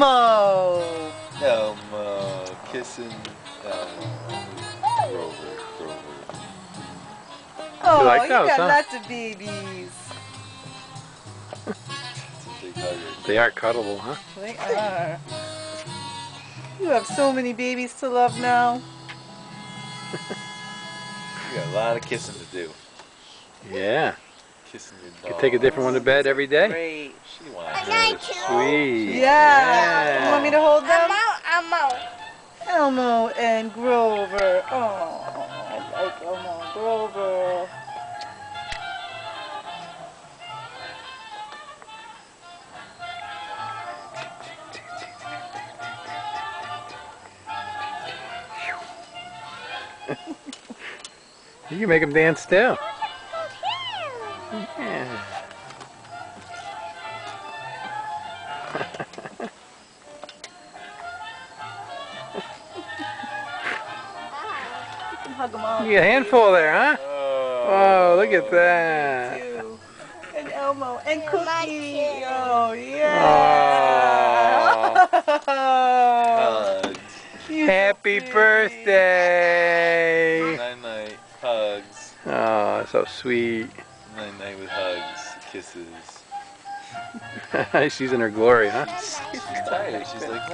Elmo. Elmo kissing Elmo. Grover, Grover. Oh, like you those, got huh? lots of babies. It's a big hugger. They are cuddable, huh? They are. You have so many babies to love now. You got a lot of kissing to do. Yeah. Kissing your dog. could take a different one to bed every day. Great. She wants I like it. to. Sweet. Yeah. You want me to hold I'm them? out, I'm out. Elmo and Grover. Oh, I like Elmo and Grover. You can make them dance too. Yeah. You can hug them all. You got a handful there, huh? Oh. oh, look at that. Too. And Elmo and And Cookie. Oh, yeah. Hugs. You're so Happy birthday. Night night. Hugs. Oh, so sweet. Night night with hugs. Kisses. She's in her glory, huh? She's tired. She's like,